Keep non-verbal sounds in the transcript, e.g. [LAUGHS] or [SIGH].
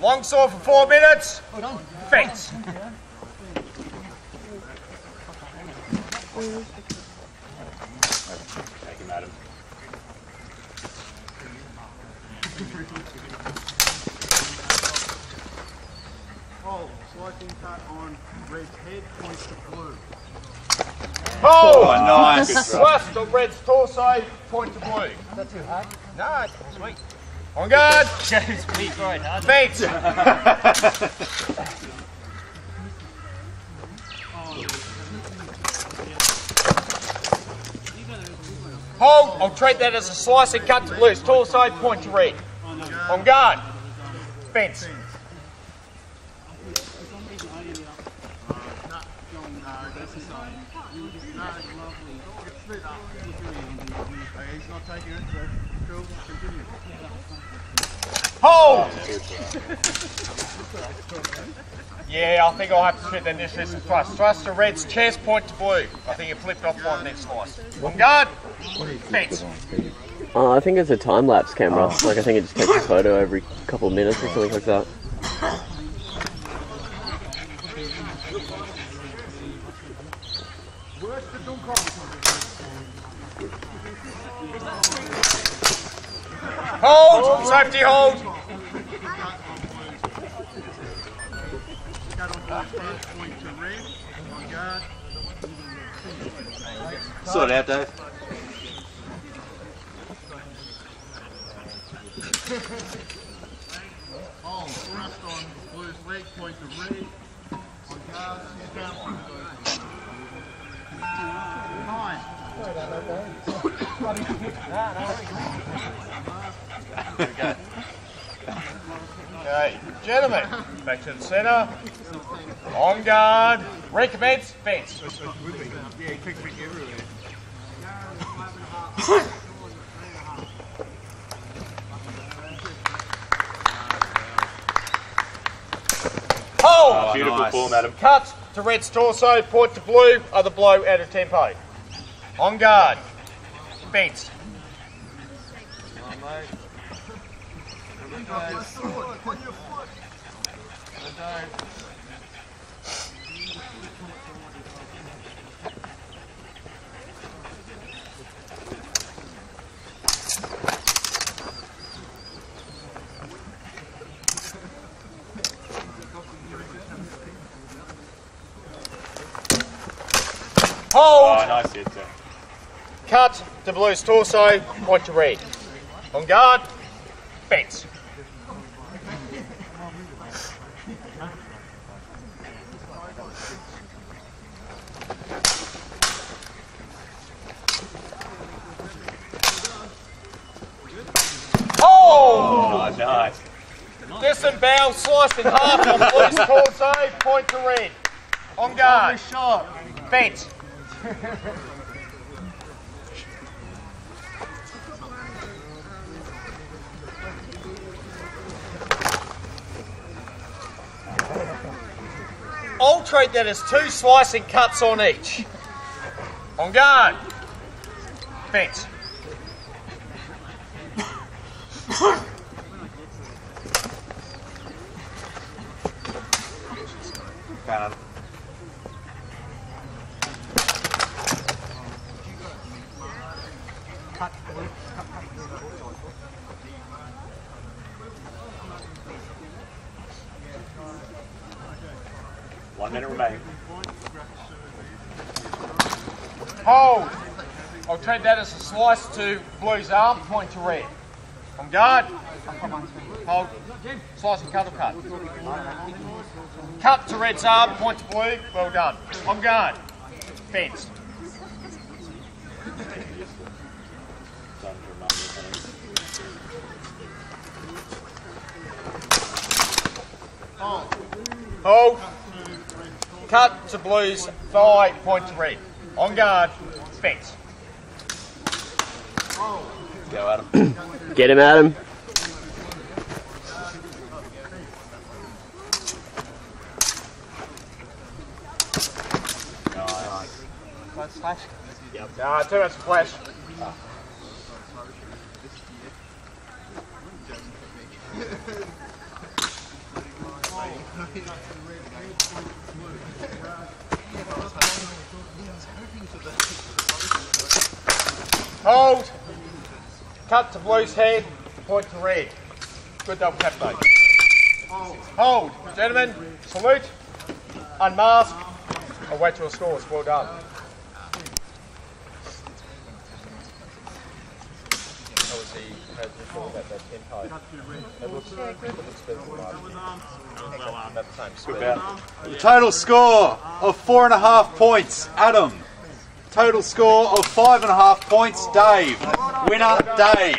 Longsword for four minutes. Fence. Thank you, madam. Oh, slicing cut on red's head, points to blue. Oh, nice. [LAUGHS] Good Thrust on red's torso, point to blue. Is that too hard? No, it's sweet. On guard. James, please, right now. Fence. Hold. I'll treat that as a slice and cut to blues. Torso, point to red. On guard. Fence. Okay, he's not taking it, so cool, continue. Hold! Yeah, I think I'll have to treat that this as a thrust. Thrust to red's chest, point to blue. I think it flipped off one next slice. On guard. Fence. Uh, I think it's a time lapse camera. Like I think it just takes a photo every couple of minutes or something like that. Hold! Safety hold! Cut on blue's head, point to red, on guard. Sort it out, Dave. Oh, thrust on blue's leg, point to red, on guard, sit down. Okay, gentlemen, back to the centre. On guard. Recommence. Fence. Yeah, he kicked me everywhere. Hold! Beautiful nice. ball, madam. Cut to red's torso, point to blue, other blow out of tempo. On guard. Fence. Hold! Oh, nice hit, sir. Cut to blue's torso, point to red. On guard. Fence. Oh! Nice. Disembowel, sliced in half on blue's torso, point to red. On guard. Shot. Fence. Treat that as two slicing cuts on each. On guard. Fence. Cannon. One minute remaining. Hold. I'll treat that as a slice to blue's arm, point to red. On guard. Hold. Slice and cut or cut. Cut to red's arm, point to blue. Well done. On guard. Fence. Hold. Cut to blue's thigh, point to red. On guard. Fence. Go, Adam. [COUGHS] Get him, Adam. Nah, too much flash. [LAUGHS] Hold. Cut to blue's head, point to red. Good double tap, mate. Hold. Gentlemen, salute. Unmask. I'll wait till scores. Well done. Obviously, how do you about that tempo? It looks, it looks better than mine. About the. The total score of four and a half points, Adam. Total score of five and a half points, Dave. Winner, Dave.